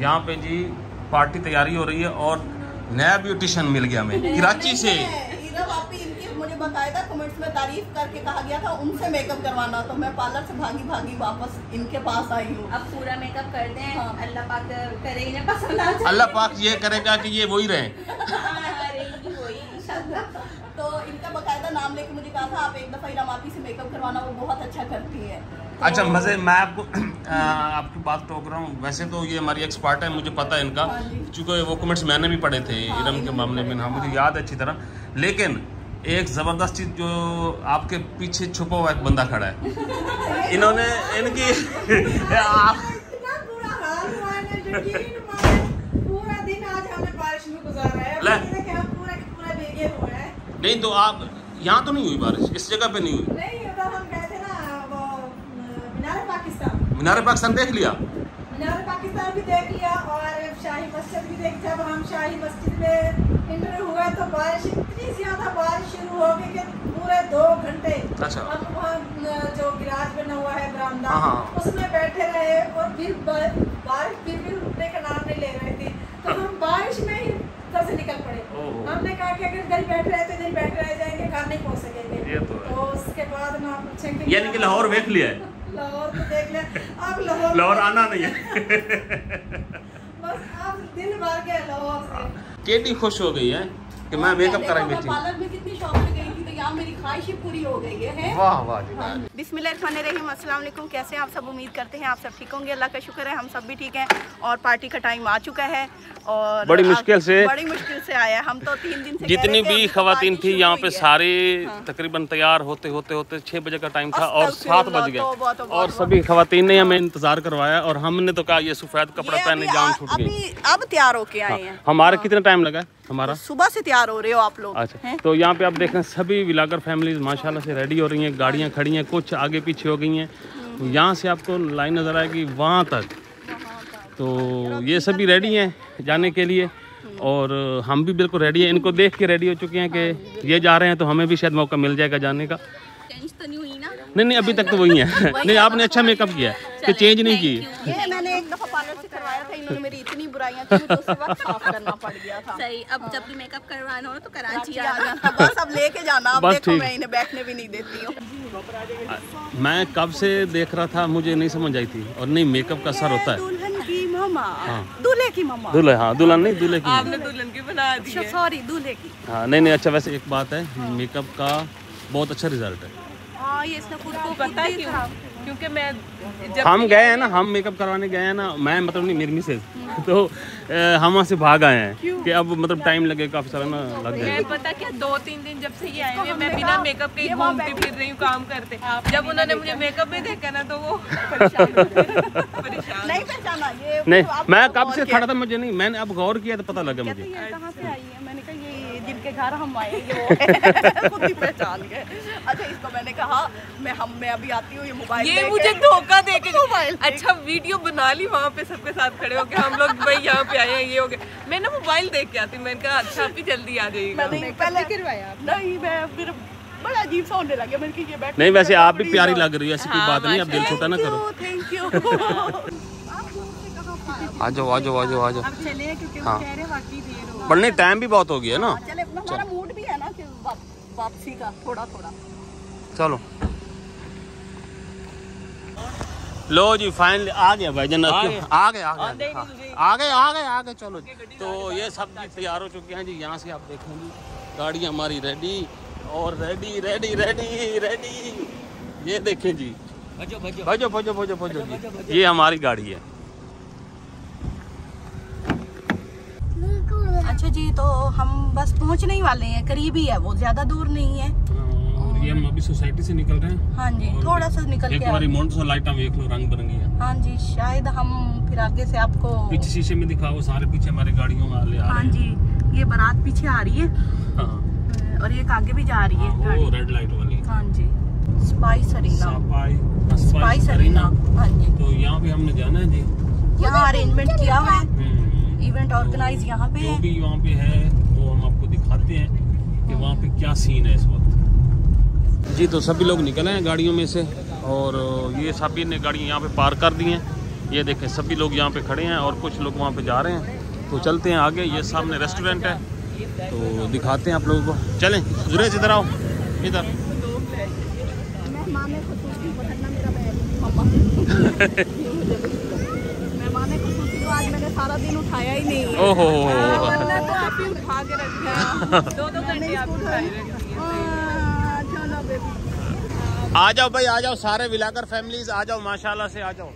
यहाँ पे जी पार्टी तैयारी हो रही है और नया ब्यूटिशियन मिल गया हमें कराची से। हीरा वापी इनकी कमेंट्स में तारीफ़ करके कहा गया था उनसे मेकअप करवाना तो मैं पार्लर से भागी भागी वापस इनके पास आई हूँ। अब पूरा मेकअप कर दें हाँ। अल्लाह पाक करे इन्हें पसंद अल्लाह पाक ये करेगा कि ये वही रहे। हाँ, इंशाल्लाह। तो इनका बकायदा नाम लेके मुझे कहा था आप एक दफ़ा वापी से मेकअप करवाना वो बहुत अच्छा करती है। अच्छा मज़े मैं आपको आपकी बात टोक रहा हूँ। वैसे तो ये हमारी एक्सपर्ट है मुझे पता है इनका। चूँकि वो कमेंट्स मैंने भी पढ़े थे हाँ, इरम के मामले में। हाँ मुझे। याद है अच्छी तरह। लेकिन एक ज़बरदस्त चीज़ जो आपके पीछे छुपा हुआ एक बंदा खड़ा है। इन्होंने इनकी आप नहीं तो आप यहाँ तो नहीं हुई बारिश इस जगह पे नहीं हुई। मीनार पाकिस्तान देख लिया मीनार पाकिस्तान भी देख लिया और शाही मस्जिद भी देख जब हम शाही मस्जिद में इंटर हुए तो बारिश इतनी ज़्यादा बारिश शुरू हो गई कि पूरे दो घंटे अच्छा। हम वहाँ जो गिराज बना हुआ है बरामदा हाँ, हाँ। उसमें बैठे रहे और फिर बारिश फिर भी रुकने का नाम नहीं ले रही थी तो हम बारिश में ही घर से निकल पड़े हमने कहा कि अगर इधर बैठ रहे तो इधर बैठ रह जाएँगे घर नहीं पहुँच सकेंगे तो है। उसके बाद ना पूछेंगे यानी कि लाहौर देख लिया है लाहौर तो अब लाहौर लाहौर आना नहीं है। बस अब दिन भर गया लाहौर से। केटी खुश हो गई है कि मैं मेकअप कराई बेटी बैठी पार्लर में कितनी शौक में गई थी तो मेरी ख्वाहिश पूरी हो गई है, है? वाह वाह जी। वाह। अस्सलाम वालेकुम। कैसे हैं आप सब? उम्मीद करते हैं आप सब ठीक होंगे। अल्लाह का शुक्र है हम सब भी ठीक हैं और पार्टी का टाइम आ चुका है और बड़ी मुश्किल से- बड़ी मुश्किल से आया हम तो तीन दिन से जितनी भी तो खातन थी यहाँ पे है। सारे हाँ। तकरीबन तैयार होते होते होते छह बजे का टाइम था और सात बज गए और सभी खातन ने हमें इंतज़ार करवाया और हमने तो कहा ये सफ़ेद कपड़ा पहने जान छूट गई। अब तैयार होके आए हाँ, हैं हमारा हाँ। कितना टाइम लगा? हमारा? तो सुबह से तैयार हो रहे हो आप लोग अच्छा हैं? तो यहाँ पे आप देख रहे हैं सभी विलागर फैमिलीज़ माशाल्लाह से रेडी हो रही हैं गाड़ियाँ खड़ी हैं कुछ आगे पीछे हो गई हैं। यहाँ से आपको लाइन नज़र आएगी वहाँ तक। तो ये सभी रेडी हैं जाने के लिए और हम भी बिल्कुल रेडी हैं। इनको देख के रेडी हो चुके हैं कि ये जा रहे हैं तो हमें भी शायद मौका मिल जाएगा जाने का। तो नहीं नहीं अभी तक तो वही है। नहीं आपने अच्छा मेकअप किया है। कि चेंज नहीं की। ये मैंने एक दफ़ा पार्लर से करवाया था इन्होंने मेरी इतनी बुराइयाँ की वक्त साफ़ करना पड़ गया था। सही अब जब भी मेकअप करवाना हो तो कराची आना बस अब लेके जाना अब देखो मैं इन्हें बैठने भी नहीं देती हूँ। मैं कब से देख रहा था मुझे नहीं समझ आई थी और नहीं मेकअप का असर होता है। दुल्हन की मामा दूल्हे की मामा दूल्हे हाँ दुल्हन नहीं दूल्हे की आपने दुल्हन की बना दी सॉरी दूल्हे की। हाँ नहीं नहीं अच्छा वैसे एक बात है मेकअप का बहुत अच्छा रिज़ल्ट है। हाँ ये इसने खुद को पता है क्यों। क्योंकि मैं हम गए हैं ना हम मेकअप करवाने गए हैं ना मैं मतलब नहीं मेरी मिसेज तो अ, हम वहाँ से भाग आए हैं कि अब मतलब टाइम लगेगा काफ़ी सारा ना लग मैं पता क्या दो तीन दिन जब से ये आए हुए मैं बिना मेकअप के घूमती फिर रही हूँ काम करते। जब उन्होंने मुझे मेकअप में देखा ना तो वो परेशान नहीं पहचाना ये नहीं तो मैं कब से खड़ा था मुझे नहीं मैंने अब गौर किया तो पता लगा मुझे। कहाँ से आई है? मैंने कहा ये जिनके घर हम आए खुद ही पहचान गए। अच्छा इसको मैंने कहा मैं हम मैं अभी आती हूँ ये मोबाइल ये मुझे धोखा दे के मोबाइल अच्छा वीडियो बना ली वहाँ पे सबके साथ खड़े हो होके हम लोग भाई यहाँ पे आए हैं ये हो गए मैं ना मोबाइल देख के आती मैंने कहा अच्छा अभी जल्दी आ जाइएगा। मैंने पहले करवाया नहीं मैं फिर बड़ा अजीब सा होने लगा मैंने ये बैठ नहीं वैसे आप भी प्यारी लग रही हो ऐसी कोई बात नहीं आप दिल छोटा ना करो। थैंक यू आ जाओ आ जाओ आ जाओ आ जाओ चले क्योंकि हाँ। वो कह रहे वाकई देर हो पर टाइम भी बहुत हो गया ना। चले हमारा मूड भी है ना कि वापसी का थोड़ा थोड़ा चलो। लो जी फाइनली आ गया भाई जन आ गए आ गए आ गए हाँ, आ गए आ गए आ गए चलो तो ये सब जी तैयार हो चुके हैं जी यहाँ से आप देखेंगे। गाड़ियाँ हमारी रेडी और रेडी रेडी रेडी रेडी ये देखें जी। भजो भजो। भजो भजो भजो जी। ये हमारी गाड़ी है। अच्छा जी तो हम बस पहुँचने ही वाले हैं। करीब ही है वो ज़्यादा दूर नहीं है। ये हम अभी सोसाइटी से निकल रहे हैं। हाँ जी थोड़ा सा निकल एक हमारी आ- मोटर लाइटा देख लो रंग बिरंगी है। हाँ जी शायद हम फिर आगे से आपको पीछे शीशे में दिखाओ सारे पीछे हमारे गाड़ियों वाले हाँ। जी ये बारात पीछे आ रही है। हाँ। और एक आगे भी जा रही है हाँ, वो रेड लाइट वाली। हाँ जी स्पाइस अरीना स्पाइस अरीना हाँ जी। तो यहाँ पे हमने जाना है जी। यहाँ अरेंजमेंट किया हुआ है। हम्म, इवेंट ऑर्गेनाइज यहाँ पे जो भी वहाँ पे है वो हम आपको दिखाते हैं कि वहाँ पे क्या सीन है इस वक्त। जी तो सभी लोग निकले हैं गाड़ियों में से। और ये सभी ने गाड़ियाँ यहाँ पे पार्क कर दी हैं। ये देखें सभी लोग यहाँ पे खड़े हैं और कुछ लोग वहाँ पे जा रहे हैं। तो चलते हैं आगे। ये सामने रेस्टोरेंट है। तो दिखाते हैं आप लोगों को। चलें जुरेज इधर आओ। इधर। मेहमान खसूसी आ जाओ भाई, आ जाओ, सारे विलाकर फैमिलीज़ आ जाओ, माशाल्लाह से आ जाओ।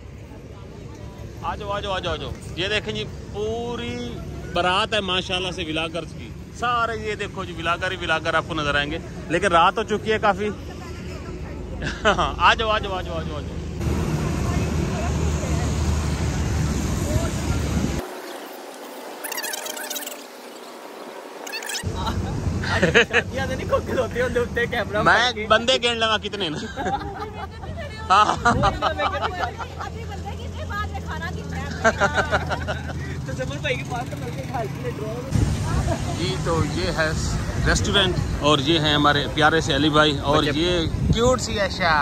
आ जाओ आ जाओ आ जाओ आ जाओ। ये देखें जी, पूरी बारात है माशाल्लाह से विलाकर की। सारे ये देखो जी, विलाकर ही विलाकर आपको नज़र आएँगे। लेकिन रात हो चुकी है काफ़ी। आ जाओ आ जाओ आ जाओ आ जाओ आ जाओ। मैं बंदे गिन लगा कितने ना। हाँ। अभी बंदे कितने बाद में खाना कितना जी तो ये है रेस्टोरेंट और ये है हमारे प्यारे से अली भाई और ये क्यूट सी ऐशा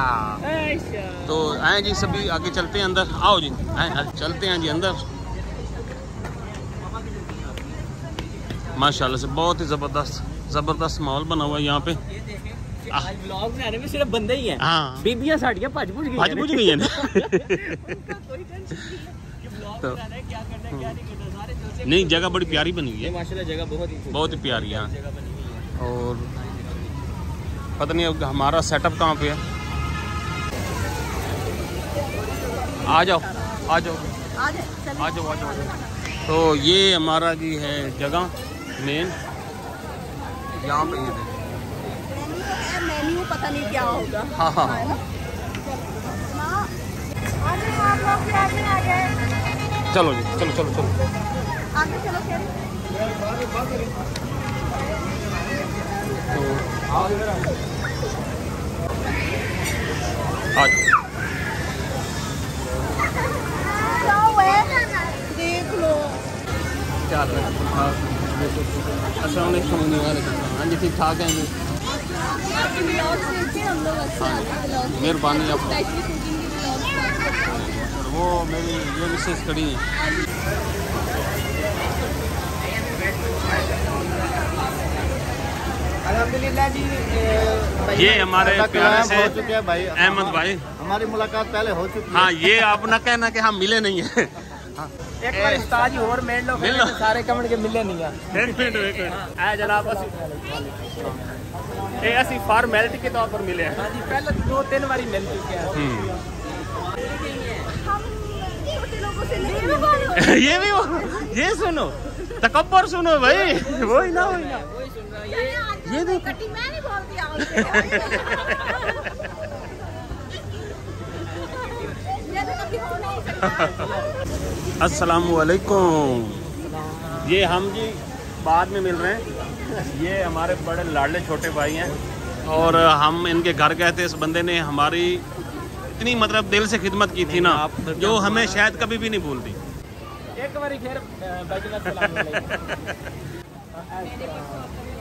तो आए जी सभी आगे चलते हैं अंदर। आओ जी आए, चलते हैं जी अंदर। माशाल्लाह से बहुत ही ज़बरदस्त ज़बरदस्त माहौल बना हुआ है यहाँ पे। आज ब्लॉग में सिर्फ़ बंदे ही हैं। हाँ। बीबियाँ साड़ियाँ तो नहीं जगह बड़ी प्यारी बनी हुई है। बहुत ही प्यारी हाँ। है और पता नहीं अब हमारा सेटअप कहाँ पे है। आ जाओ आ जाओ। आ जाओ आ जाओ तो ये हमारा जी है जगह मेन यहाँ पे ये देखो। मेन्यू पता नहीं क्या होगा। हाँ हाँ हाँ। आज चलो जी चलो चलो चलो। आगे चलो तो आ अच्छा हाँ जी ठीक ठाक हैं हाँ मेहरबानी आप। वो मेरी ये मिसेस खड़ी हैं। अल्हम्दुलिल्लाह जी ये हमारे प्यारे से हो हैं अहमद भाई। हमारी मुलाकात पहले हो चुकी है हाँ। ये आप ना कहना कि हम मिले नहीं है। ਇੱਕ ਵਾਰ ਉਸਤਾਦ ਜੀ ਹੋਰ ਮਿਲ ਲਓ ਮਿਲ ਲਓ। ਫਿਰ ਸਾਰੇ ਕਮਣ ਕੇ ਮਿਲੇ ਨਹੀਂ ਆ एक मिनट एक मिनट आए जनाब ये असि फॉर्मेलिटी के तौर पर मिले हैं ਹਾਂਜੀ ਪਹਿਲਾਂ ਤਾਂ ਦੋ ਤਿੰਨ ਵਾਰੀ ਮਿਲ ਚੁੱਕੇ ਆ हम्म। हम छोटे लोगों से नहीं मिलते ये भी वो ये सुनो तकबर सुनो भाई वही ना वही ना ये देखो कटी मैं नहीं बोलती असलकुम ये हम जी बाद में मिल रहे हैं। ये हमारे बड़े लाडले छोटे भाई हैं और हम इनके घर गए थे। इस बंदे ने हमारी इतनी मतलब दिल से खिदमत की थी ना जो हमें शायद कभी भी नहीं भूलती। एक बार फिर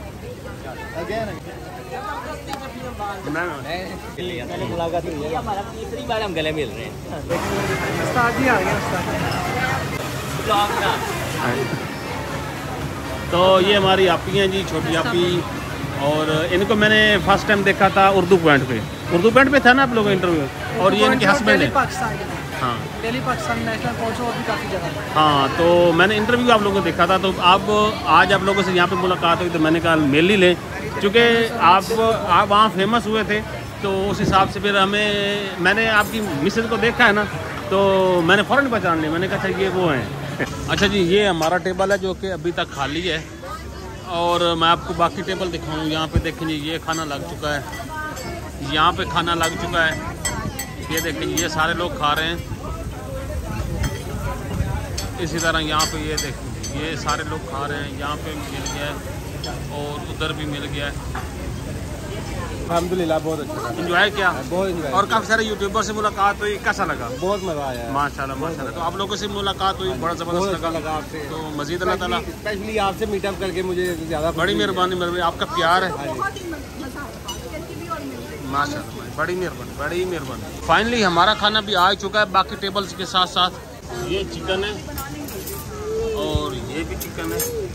तो ये हमारी आपियाँ हैं जी छोटी आपी। और इनको मैंने फ़र्स्ट टाइम देखा था उर्दू पॉइंट पे। उर्दू पॉइंट पे था ना आप लोगों का इंटरव्यू और ये इनके हस्बैंड है। हाँ। दिल्ली पाकिस्तान नेशनल पहुंचो और भी काफ़ी जगह। हाँ तो मैंने इंटरव्यू आप लोगों को देखा था तो आप आज आप लोगों से यहाँ पे मुलाकात हुई तो मैंने कहा मिल ही लें क्योंकि आप आप वहाँ फ़ेमस हुए थे तो उस हिसाब से फिर हमें मैंने आपकी मिसेज को देखा है ना तो मैंने फ़ौरन पहचान लिया मैंने कहा अच्छा ये वो हैं। अच्छा जी ये हमारा टेबल है जो कि अभी तक खाली है और मैं आपको बाकी टेबल दिखाऊँ यहाँ पे देखें जी ये खाना लग चुका है यहाँ पे खाना लग चुका है ये देखें ये सारे लोग खा रहे हैं। इसी तरह यहाँ पे ये देखें ये सारे लोग खा रहे हैं यहाँ पे मिल गया है और उधर भी मिल गया है। अलहमदिल्ला बहुत अच्छा इंजॉय किया? बहुत enjoy और काफ़ी सारे यूट्यूबर से मुलाकात हुई कैसा लगा? बहुत मज़ा आया। माशाल्लाह माशाल्लाह। तो आप लोगों से मुलाकात हुई बड़ा ज़बरदस्त अच्छा लगा। लगा आपसे। तो मजीद अल्लाह ताला स्पेशली आपसे मीटअप करके मुझे ज़्यादा बड़ी मेहरबानी मेहरबानी आपका प्यार है। बहुत ही है हैं। माशाल्लाह बड़ी मेहरबानी बड़ी मेहरबानी। फाइनली हमारा खाना भी आ चुका है बाकी टेबल्स के साथ साथ ये चिकन है। और ये भी चिकन है